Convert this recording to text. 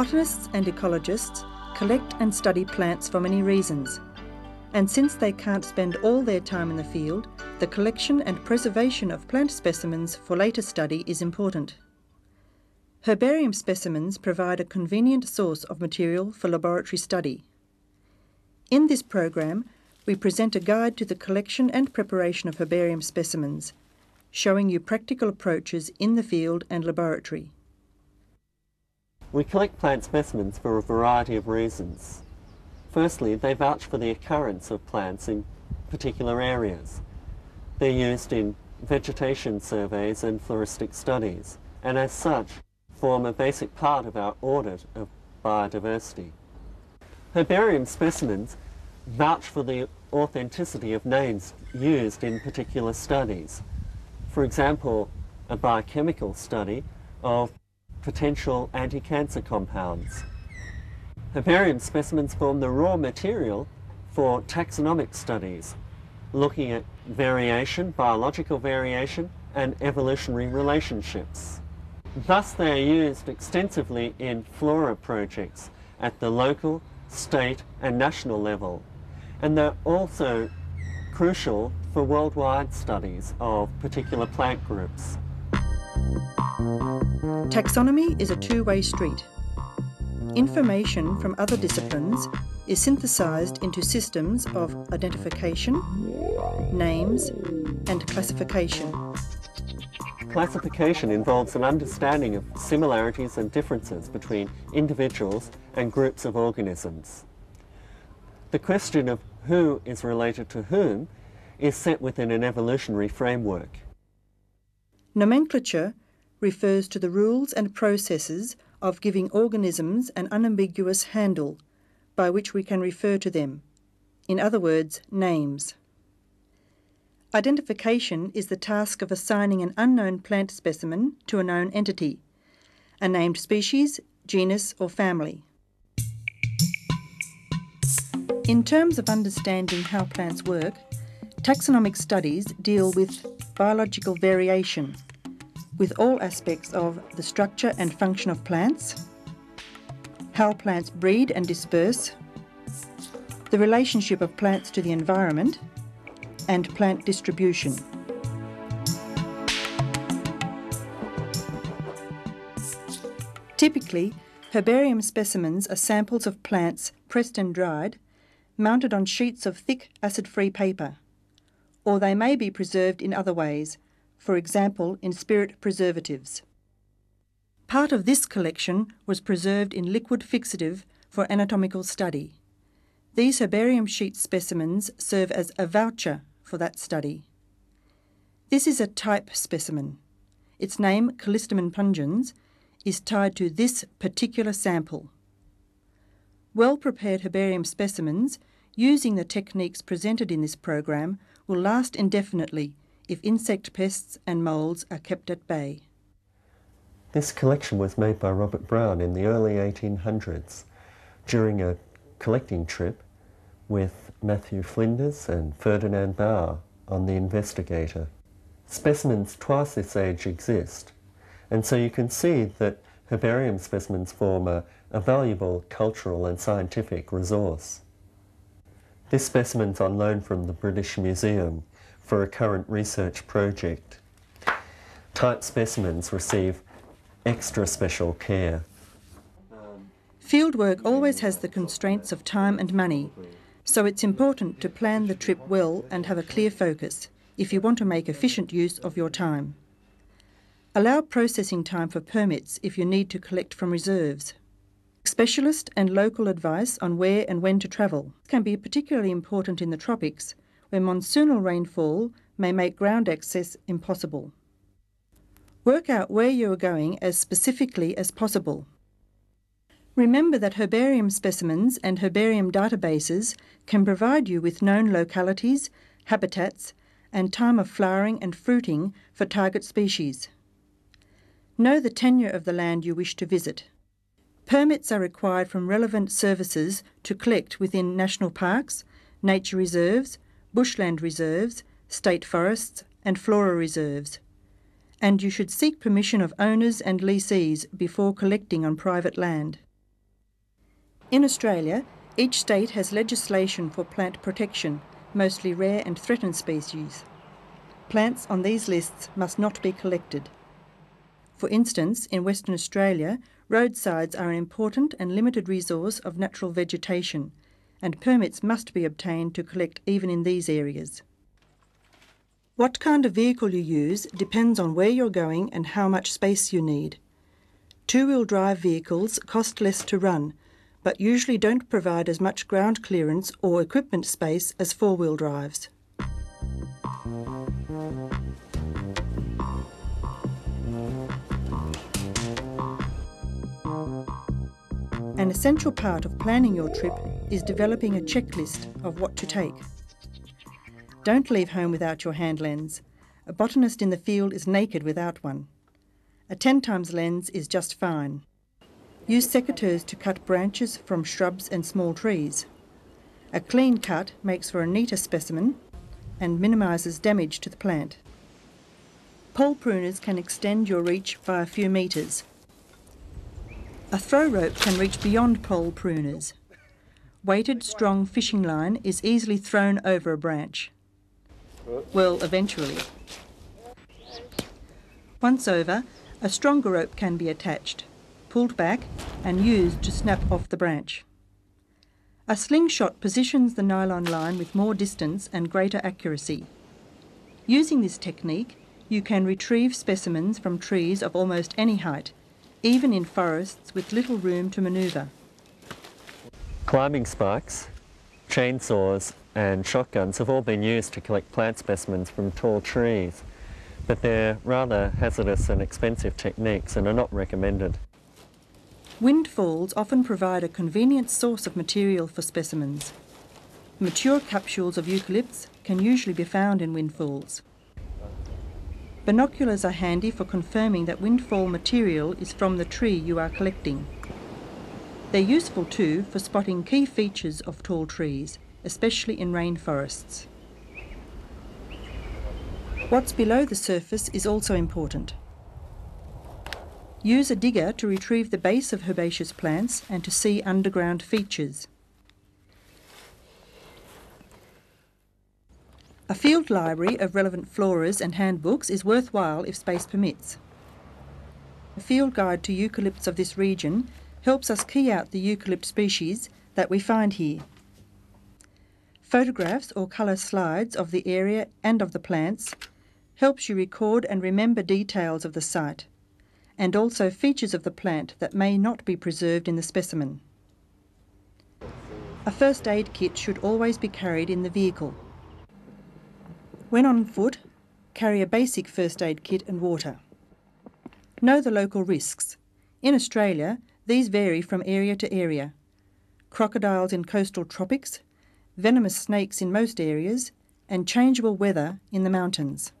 Botanists and ecologists collect and study plants for many reasons, and since they can't spend all their time in the field, the collection and preservation of plant specimens for later study is important. Herbarium specimens provide a convenient source of material for laboratory study. In this program, we present a guide to the collection and preparation of herbarium specimens, showing you practical approaches in the field and laboratory. We collect plant specimens for a variety of reasons. Firstly, they vouch for the occurrence of plants in particular areas. They're used in vegetation surveys and floristic studies, and as such, form a basic part of our audit of biodiversity. Herbarium specimens vouch for the authenticity of names used in particular studies. For example, a biochemical study of potential anti-cancer compounds. Herbarium specimens form the raw material for taxonomic studies, looking at variation, biological variation, and evolutionary relationships. Thus they are used extensively in flora projects at the local, state and national level. And they're also crucial for worldwide studies of particular plant groups. Taxonomy is a two-way street. Information from other disciplines is synthesized into systems of identification, names, and classification. Classification involves an understanding of similarities and differences between individuals and groups of organisms. The question of who is related to whom is set within an evolutionary framework. Nomenclature refers to the rules and processes of giving organisms an unambiguous handle by which we can refer to them. In other words, names. Identification is the task of assigning an unknown plant specimen to a known entity, a named species, genus, or family. In terms of understanding how plants work, taxonomic studies deal with biological variation, with all aspects of the structure and function of plants, how plants breed and disperse, the relationship of plants to the environment, and plant distribution. Typically, herbarium specimens are samples of plants pressed and dried, mounted on sheets of thick acid-free paper, or they may be preserved in other ways, for example in spirit preservatives. Part of this collection was preserved in liquid fixative for anatomical study. These herbarium sheet specimens serve as a voucher for that study. This is a type specimen. Its name, Callistemon pungens, is tied to this particular sample. Well-prepared herbarium specimens, using the techniques presented in this program, will last indefinitely if insect pests and moulds are kept at bay. This collection was made by Robert Brown in the early 1800s during a collecting trip with Matthew Flinders and Ferdinand Bauer on the Investigator. Specimens twice this age exist, and so you can see that herbarium specimens form a, a valuable cultural and scientific resource. This specimen's on loan from the British Museum for a current research project. Type specimens receive extra special care. Fieldwork always has the constraints of time and money, so it's important to plan the trip well and have a clear focus if you want to make efficient use of your time. Allow processing time for permits if you need to collect from reserves. Specialist and local advice on where and when to travel can be particularly important in the tropics where monsoonal rainfall may make ground access impossible. Work out where you are going as specifically as possible. Remember that herbarium specimens and herbarium databases can provide you with known localities, habitats, and time of flowering and fruiting for target species. Know the tenure of the land you wish to visit. Permits are required from relevant services to collect within national parks, nature reserves, bushland reserves, state forests, and flora reserves. And you should seek permission of owners and leasees before collecting on private land. In Australia, each state has legislation for plant protection, mostly rare and threatened species. Plants on these lists must not be collected. For instance, in Western Australia, roadsides are an important and limited resource of natural vegetation, and permits must be obtained to collect even in these areas. What kind of vehicle you use depends on where you're going and how much space you need. Two-wheel drive vehicles cost less to run, but usually don't provide as much ground clearance or equipment space as four-wheel drives. An essential part of planning your trip is developing a checklist of what to take. Don't leave home without your hand lens. A botanist in the field is naked without one. A 10 times lens is just fine. Use secateurs to cut branches from shrubs and small trees. A clean cut makes for a neater specimen and minimises damage to the plant. Pole pruners can extend your reach by a few metres. A throw rope can reach beyond pole pruners. Weighted, strong fishing line is easily thrown over a branch. Well, eventually. Once over, a stronger rope can be attached, pulled back, and used to snap off the branch. A slingshot positions the nylon line with more distance and greater accuracy. Using this technique, you can retrieve specimens from trees of almost any height, even in forests with little room to manoeuvre. Climbing spikes, chainsaws and shotguns have all been used to collect plant specimens from tall trees, but they're rather hazardous and expensive techniques and are not recommended. Windfalls often provide a convenient source of material for specimens. Mature capsules of eucalypts can usually be found in windfalls. Binoculars are handy for confirming that windfall material is from the tree you are collecting. They're useful too for spotting key features of tall trees, especially in rainforests. What's below the surface is also important. Use a digger to retrieve the base of herbaceous plants and to see underground features. A field library of relevant floras and handbooks is worthwhile if space permits. A field guide to eucalypts of this region helps us key out the eucalypt species that we find here. Photographs or colour slides of the area and of the plants helps you record and remember details of the site and also features of the plant that may not be preserved in the specimen. A first aid kit should always be carried in the vehicle. When on foot, carry a basic first aid kit and water. Know the local risks. In Australia, these vary from area to area. Crocodiles in coastal tropics, venomous snakes in most areas, and changeable weather in the mountains.